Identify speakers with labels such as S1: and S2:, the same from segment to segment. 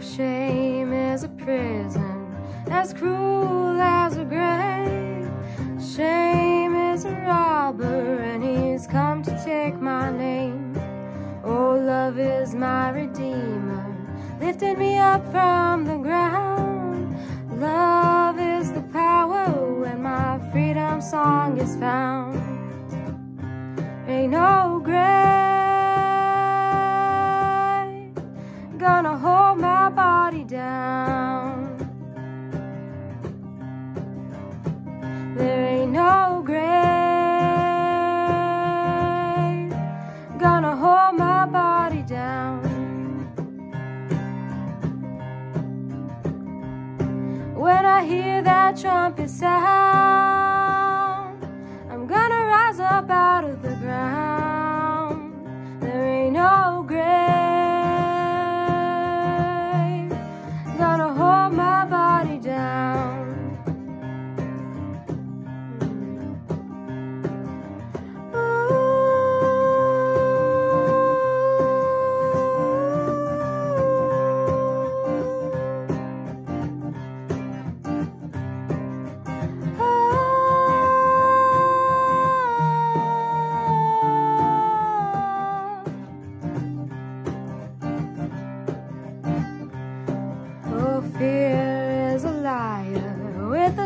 S1: Shame is a prison as cruel as a grave. Shame is a robber, and he's come to take my name. Oh, love is my redeemer, lifted me up from the ground. Love is the power when my freedom song is found. Ain't no trumpet sound,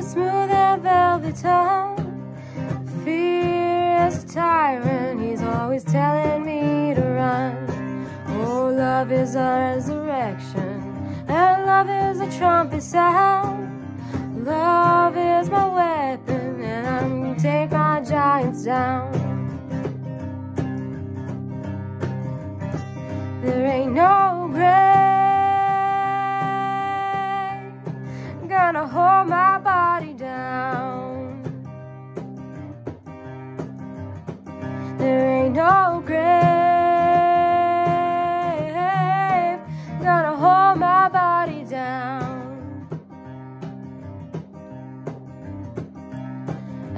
S1: smooth and velvet tongue. Fear is a tyrant, he's always telling me to run. Oh, love is a resurrection, and love is a trumpet sound.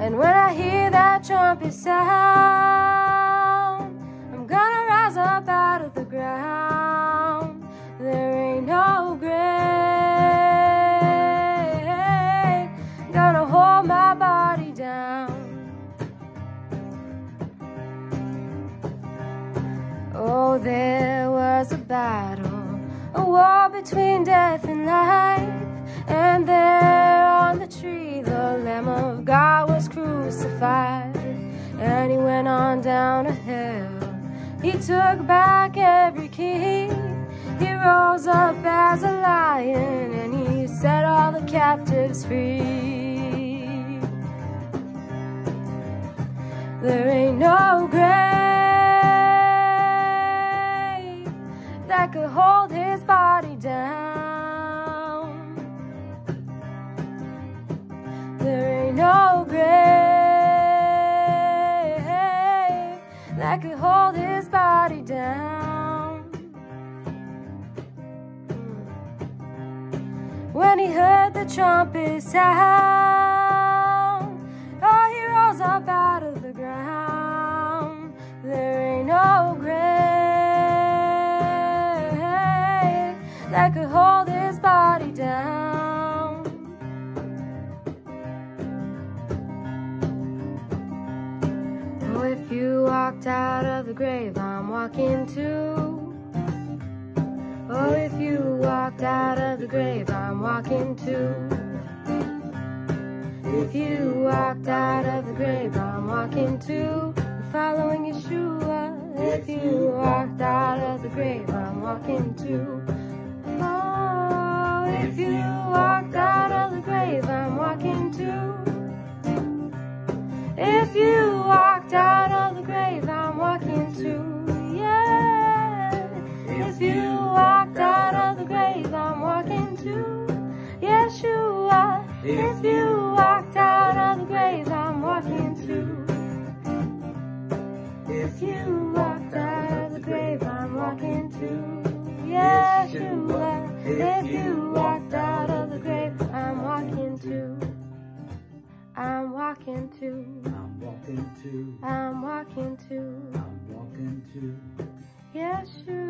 S1: And when I hear that trumpet sound, I'm gonna rise up out of the ground. There ain't no grave gonna hold my body down. Oh, there was a battle, a war between death and life. Took back every key. He rose up as a lion and he set all the captives free. There ain't no grave that could hold his body down. There ain't no grave that could hold his When he heard the trumpet sound, oh, he rose up out of the ground. There ain't no grave that could hold his body down. Oh, if you walked out of the grave, I'm walking too. Oh, if you walked out of the grave, I'm walking too. If you walked out of the grave, I'm walking too. Following Yeshua. If you walked out of the grave, I'm walking too. Oh, if you walked out of the grave, I'm walking too. If you If you walked out of the grave, I'm walking too. If you walked out of the grave, I'm walking too. Yeshua. If you walked out of the grave, I'm walking too. I'm walking too.
S2: I'm walking too.
S1: I'm walking too.
S2: I'm walking too.
S1: Yeshua.